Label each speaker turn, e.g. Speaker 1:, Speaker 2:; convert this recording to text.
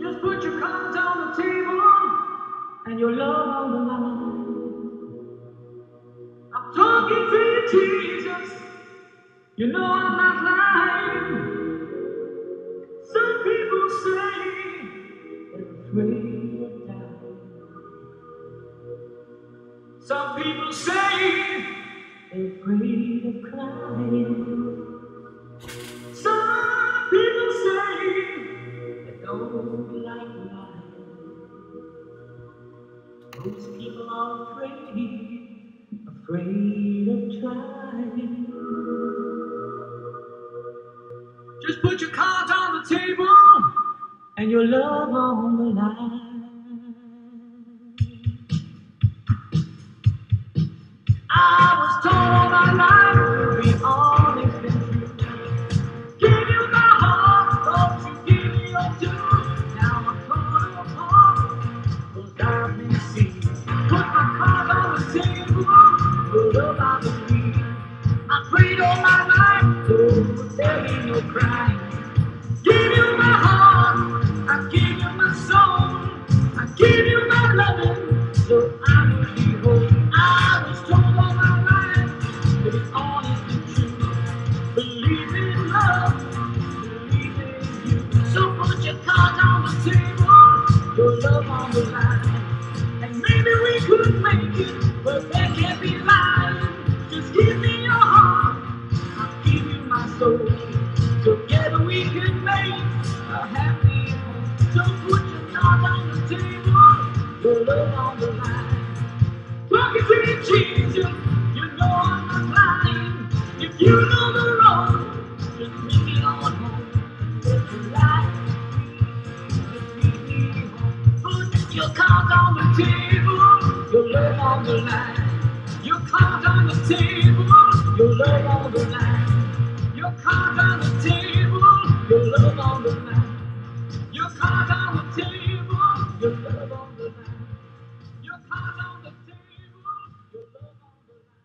Speaker 1: Just put your cards on the table and your love on the line. I'm talking to you, Jesus. You know I'm not lying. Some people say they're afraid of dying. Some people say they're afraid of crying. Most people are afraid, afraid of trying. Just put your cards on the table and your love on the line. I was told my life your love on the line, I've prayed all my life, so there'll be no crying. Give you my heart, I give you my soul, I give you my loving, so I can be whole. I was told all my life that it's honest and maybe we could make it, but can't be lying. Just give me your heart. I'll give you my soul. Together we can make a happy home. Put your on the table, love on the line. Jesus, you know I'm not. If you know the road, just bring me on home. If you just lead me home. Put your on the table, on the line. Your card on the table, your love on the line. Your card on the table, your love on the line. Your card on the table, your love on the line. Your card on the table, your love on the line.